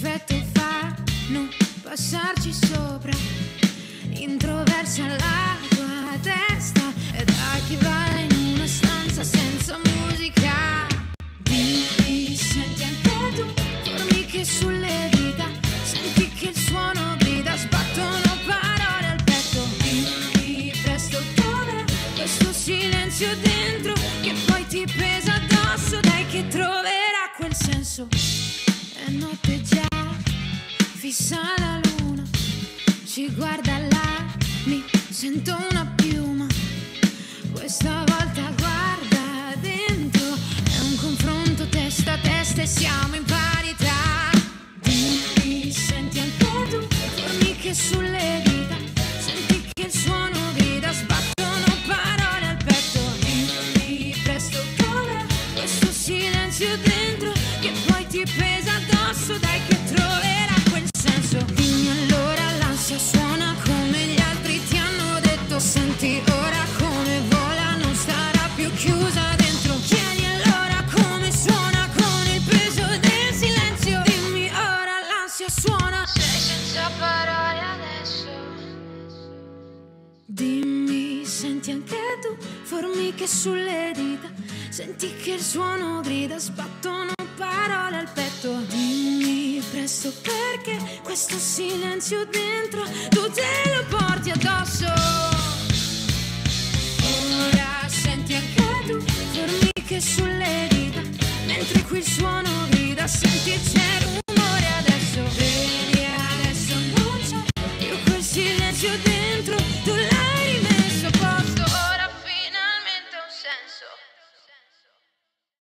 effetto fa non passarci sopra. Introversa la tua testa e da chi vale in una stanza senza musica. Dimmi, senti anche tu, formiche sulle dita, senti che il suono grida, sbattono parole al petto. Dimmi, presto torna questo silenzio dentro che poi ti pesa addosso, dai che troverà quel senso. notte già fissa la luna, ci guarda là, mi sento una piuma. Questa volta guarda dentro, è un confronto testa a testa e siamo in parità. Dimmi, senti anche tu, formiche sulle dita, senti che il suono grida, sbattono parole al petto. Dimmi presto com'è questo silenzio dentro che poi ti pesa senti anche tu formiche sulle dita. Senti che il suono grida, sbattono parole al petto. Dimmi presto perché questo silenzio dentro tu te lo porti addosso.